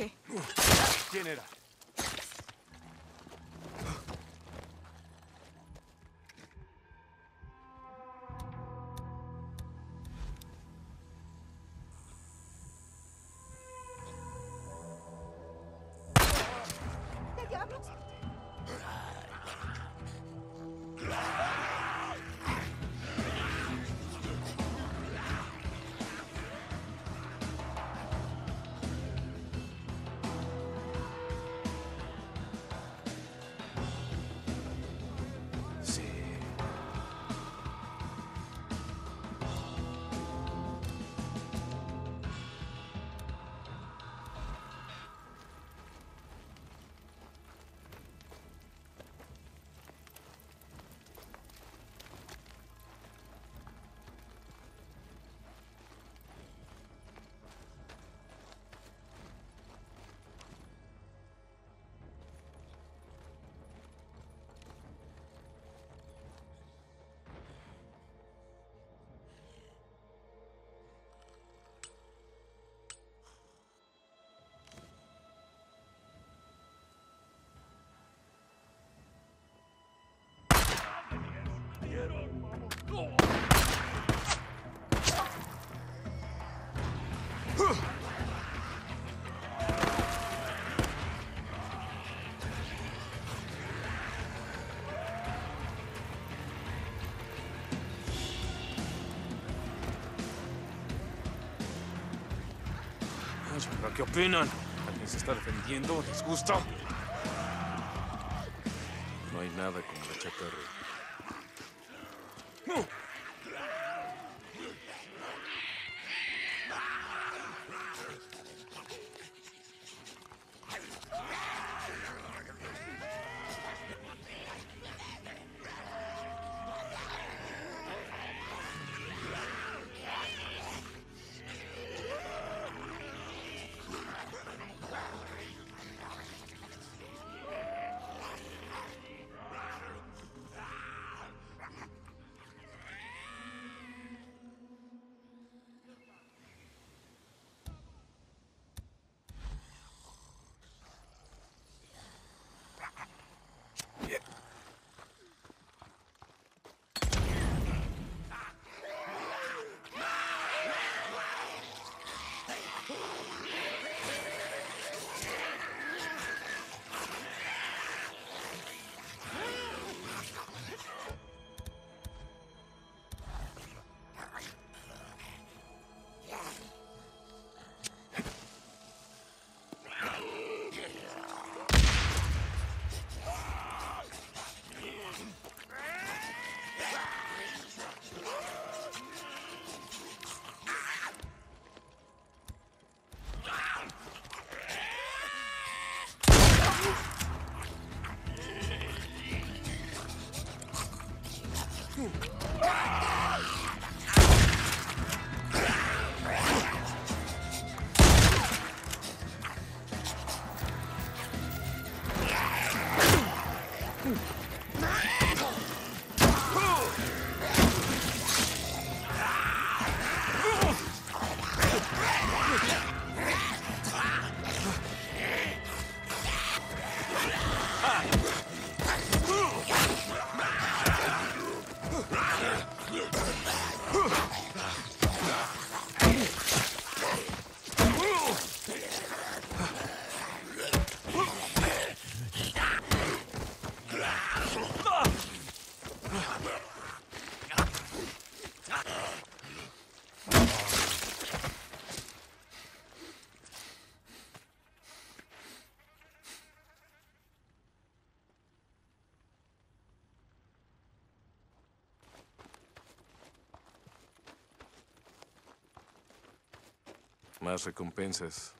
traje. ¿Quién era? Oye, ¿pero qué opinan? ¿Alguien se está defendiendo? ¿Les gusta? No hay nada como la chatarra. Ooh. Más recompensas.